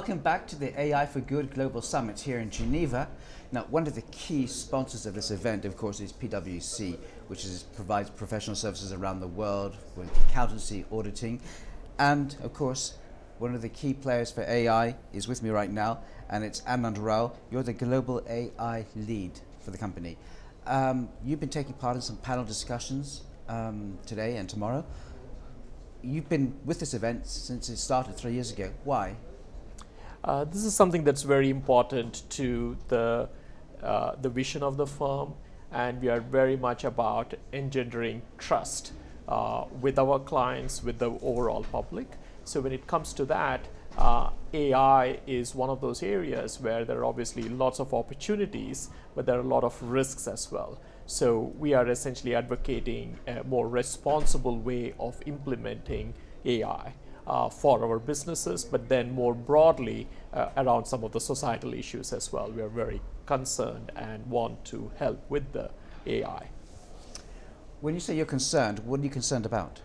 Welcome back to the AI for Good Global Summit here in Geneva. Now, one of the key sponsors of this event, of course, is PwC, which is, provides professional services around the world with accountancy, auditing, and of course, one of the key players for AI is with me right now, and it's Anand Rao. You're the global AI lead for the company. Um, you've been taking part in some panel discussions um, today and tomorrow. You've been with this event since it started three years ago. Why? Uh, this is something that's very important to the, uh, the vision of the firm, and we are very much about engendering trust uh, with our clients, with the overall public. So when it comes to that, uh, AI is one of those areas where there are obviously lots of opportunities, but there are a lot of risks as well. So we are essentially advocating a more responsible way of implementing AI for our businesses, but then more broadly uh, around some of the societal issues as well. We are very concerned and want to help with the AI. When you say you're concerned, what are you concerned about?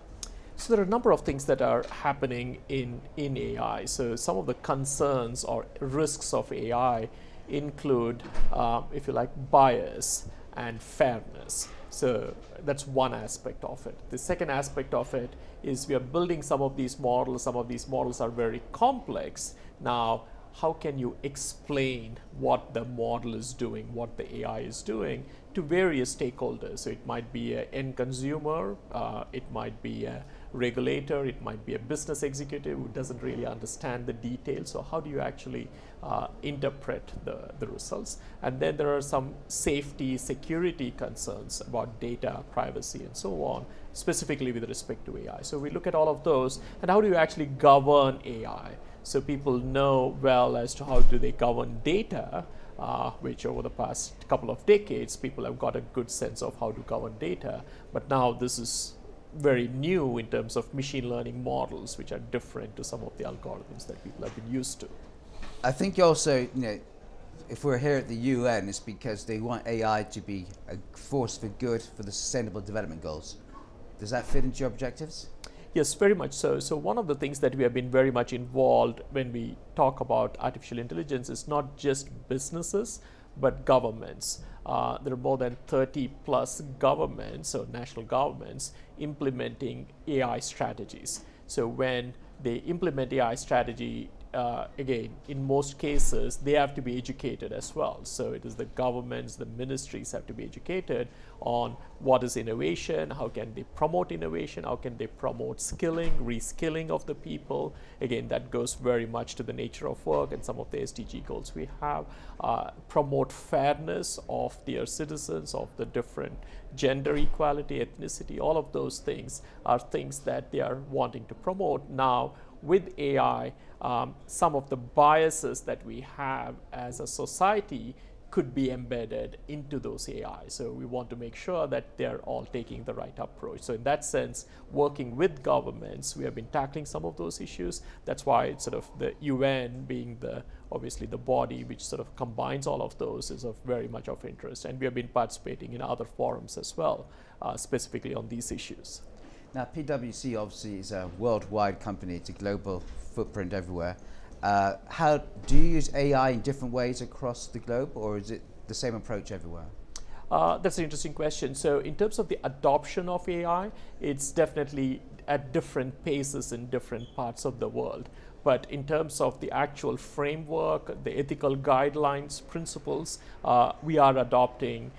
So there are a number of things that are happening in, in AI. So some of the concerns or risks of AI include, uh, if you like, bias and fairness. So that's one aspect of it. The second aspect of it is we are building some of these models. Some of these models are very complex. Now, how can you explain what the model is doing, what the AI is doing to various stakeholders? So it might be an end consumer, uh, it might be a regulator, it might be a business executive who doesn't really understand the details. So how do you actually uh, interpret the, the results? And then there are some safety, security concerns about data, privacy, and so on, specifically with respect to AI. So we look at all of those, and how do you actually govern AI? So people know well as to how do they govern data, uh, which over the past couple of decades, people have got a good sense of how to govern data. But now this is very new in terms of machine learning models, which are different to some of the algorithms that people have been used to. I think also, you know, if we're here at the UN, it's because they want AI to be a force for good for the Sustainable Development Goals. Does that fit into your objectives? Yes, very much so. So one of the things that we have been very much involved when we talk about artificial intelligence is not just businesses, but governments. Uh, there are more than 30 plus governments or national governments implementing AI strategies. So when they implement AI strategy, uh, again, in most cases, they have to be educated as well. So it is the governments, the ministries have to be educated on what is innovation, how can they promote innovation, how can they promote skilling, reskilling of the people. Again, that goes very much to the nature of work and some of the SDG goals we have. Uh, promote fairness of their citizens, of the different gender equality, ethnicity, all of those things are things that they are wanting to promote. Now, with AI, um, some of the biases that we have as a society could be embedded into those AI. So we want to make sure that they're all taking the right approach. So in that sense, working with governments, we have been tackling some of those issues. That's why it's sort of the UN being the obviously the body which sort of combines all of those is of very much of interest. And we have been participating in other forums as well, uh, specifically on these issues. Now, PwC obviously is a worldwide company, it's a global footprint everywhere. Uh, how do you use AI in different ways across the globe, or is it the same approach everywhere? Uh, that's an interesting question. So, in terms of the adoption of AI, it's definitely at different paces in different parts of the world. But in terms of the actual framework, the ethical guidelines, principles, uh, we are adopting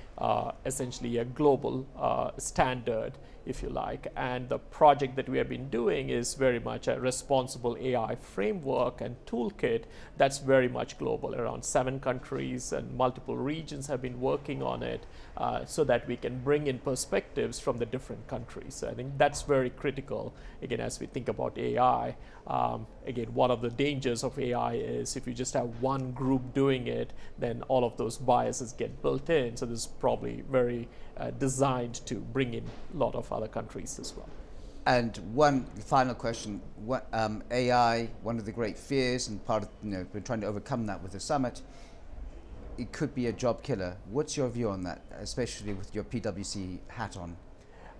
essentially a global uh, standard if you like. And the project that we have been doing is very much a responsible AI framework and toolkit that's very much global. Around seven countries and multiple regions have been working on it uh, so that we can bring in perspectives from the different countries. So I think that's very critical, again, as we think about AI. Um, again, one of the dangers of AI is if you just have one group doing it, then all of those biases get built in. So this is probably very uh, designed to bring in a lot of other countries as well. And one final question: what, um, AI, one of the great fears, and part of you know we're trying to overcome that with the summit. It could be a job killer. What's your view on that, especially with your PwC hat on?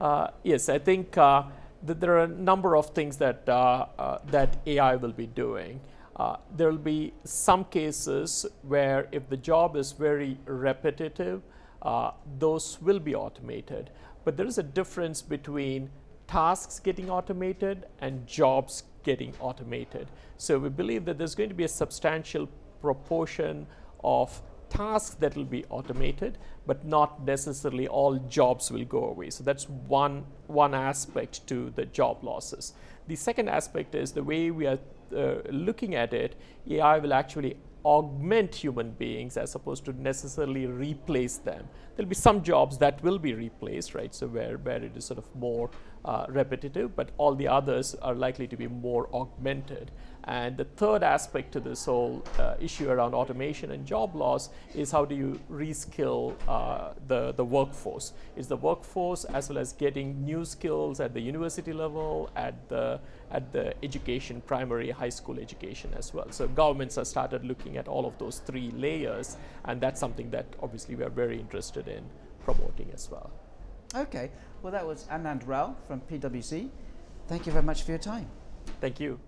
Uh, yes, I think uh, that there are a number of things that uh, uh, that AI will be doing. Uh, there will be some cases where if the job is very repetitive, uh, those will be automated. But there is a difference between tasks getting automated and jobs getting automated. So we believe that there's going to be a substantial proportion of tasks that will be automated, but not necessarily all jobs will go away. So that's one, one aspect to the job losses. The second aspect is the way we are uh, looking at it, AI will actually augment human beings as opposed to necessarily replace them. There'll be some jobs that will be replaced, right? So where, where it is sort of more uh, repetitive, but all the others are likely to be more augmented. And the third aspect to this whole uh, issue around automation and job loss is how do you reskill uh, the, the workforce? Is the workforce as well as getting new skills at the university level, at the, at the education, primary, high school education as well. So governments have started looking at all of those three layers, and that's something that obviously we are very interested in promoting as well. Okay, well that was Anand Rao from PwC. Thank you very much for your time. Thank you.